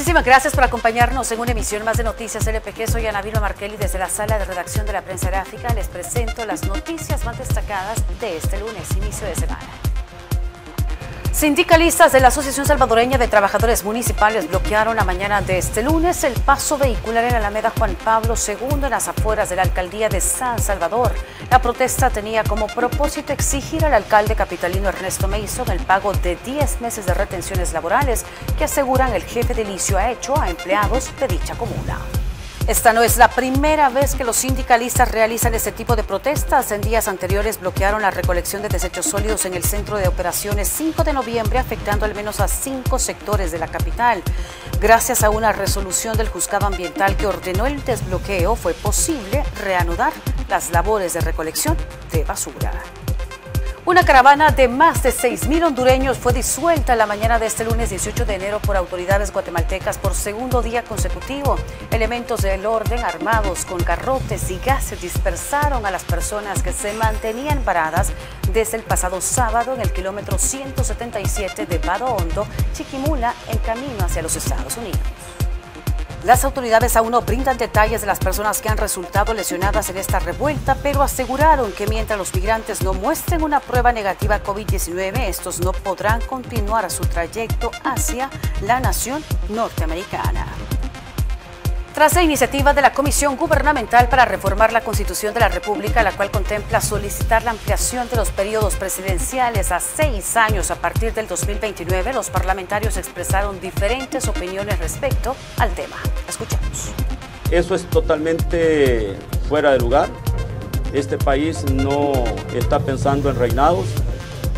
Muchísimas gracias por acompañarnos en una emisión más de Noticias LPG. Soy Ana Vilma Markelli desde la sala de redacción de la prensa gráfica. Les presento las noticias más destacadas de este lunes, inicio de semana. Sindicalistas de la Asociación Salvadoreña de Trabajadores Municipales bloquearon la mañana de este lunes el paso vehicular en la Alameda Juan Pablo II en las afueras de la alcaldía de San Salvador. La protesta tenía como propósito exigir al alcalde capitalino Ernesto Mason el pago de 10 meses de retenciones laborales que aseguran el jefe de Licio ha hecho a empleados de dicha comuna. Esta no es la primera vez que los sindicalistas realizan este tipo de protestas. En días anteriores bloquearon la recolección de desechos sólidos en el centro de operaciones 5 de noviembre, afectando al menos a cinco sectores de la capital. Gracias a una resolución del juzgado ambiental que ordenó el desbloqueo, fue posible reanudar las labores de recolección de basura. Una caravana de más de 6.000 hondureños fue disuelta la mañana de este lunes 18 de enero por autoridades guatemaltecas por segundo día consecutivo. Elementos del orden armados con garrotes y gases dispersaron a las personas que se mantenían paradas desde el pasado sábado en el kilómetro 177 de Vado Hondo, Chiquimula, en camino hacia los Estados Unidos. Las autoridades aún no brindan detalles de las personas que han resultado lesionadas en esta revuelta, pero aseguraron que mientras los migrantes no muestren una prueba negativa COVID-19, estos no podrán continuar su trayecto hacia la nación norteamericana. Tras la iniciativa de la Comisión Gubernamental para reformar la Constitución de la República, la cual contempla solicitar la ampliación de los periodos presidenciales a seis años a partir del 2029, los parlamentarios expresaron diferentes opiniones respecto al tema. Escuchamos. Eso es totalmente fuera de lugar. Este país no está pensando en reinados.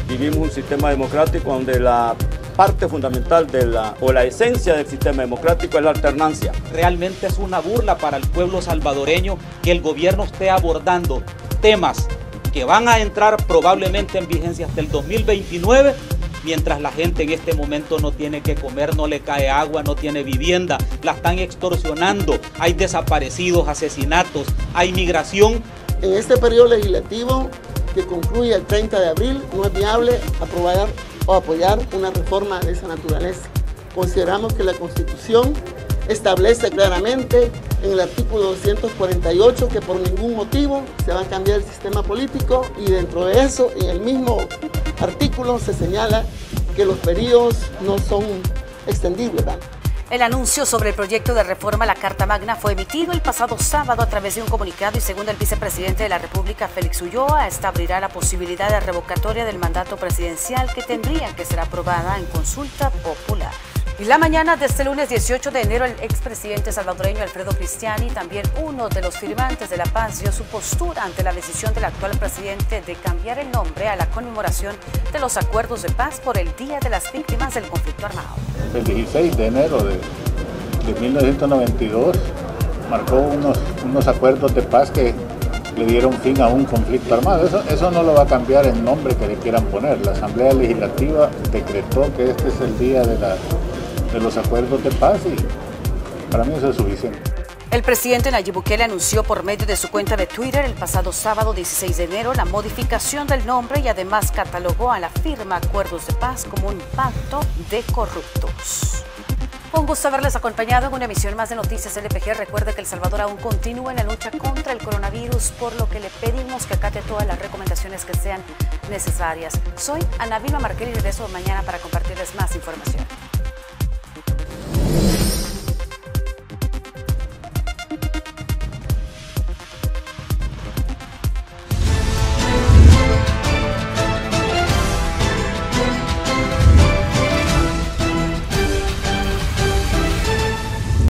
Vivimos un sistema democrático donde la parte fundamental de la, o la esencia del sistema democrático es la alternancia. Realmente es una burla para el pueblo salvadoreño que el gobierno esté abordando temas que van a entrar probablemente en vigencia hasta el 2029 mientras la gente en este momento no tiene que comer, no le cae agua, no tiene vivienda, la están extorsionando, hay desaparecidos, asesinatos, hay migración. En este periodo legislativo que concluye el 30 de abril no es viable aprobar o apoyar una reforma de esa naturaleza. Consideramos que la Constitución establece claramente en el artículo 248 que por ningún motivo se va a cambiar el sistema político y dentro de eso, en el mismo artículo se señala que los periodos no son extendibles. El anuncio sobre el proyecto de reforma a la Carta Magna fue emitido el pasado sábado a través de un comunicado y según el vicepresidente de la República, Félix Ulloa, esta abrirá la posibilidad de revocatoria del mandato presidencial que tendría que ser aprobada en consulta popular. Y la mañana de este lunes 18 de enero, el expresidente salvadoreño Alfredo Cristiani, también uno de los firmantes de la paz, dio su postura ante la decisión del actual presidente de cambiar el nombre a la conmemoración de los acuerdos de paz por el Día de las Víctimas del Conflicto Armado el 16 de enero de, 1992 marcó unos, unos acuerdos de paz que le dieron fin a un conflicto armado. Eso, eso no lo va a cambiar el nombre que le quieran poner. La Asamblea Legislativa decretó que este es el día de, la, de los acuerdos de paz y para mí eso es suficiente. El presidente Nayib Bukele anunció por medio de su cuenta de Twitter el pasado sábado 16 de enero la modificación del nombre y además catalogó a la firma Acuerdos de Paz como un pacto de corruptos. Un gusto haberles acompañado en una emisión más de Noticias LPG. Recuerde que El Salvador aún continúa en la lucha contra el coronavirus, por lo que le pedimos que acate todas las recomendaciones que sean necesarias. Soy Ana Vilma Marquel y regreso mañana para compartirles más información.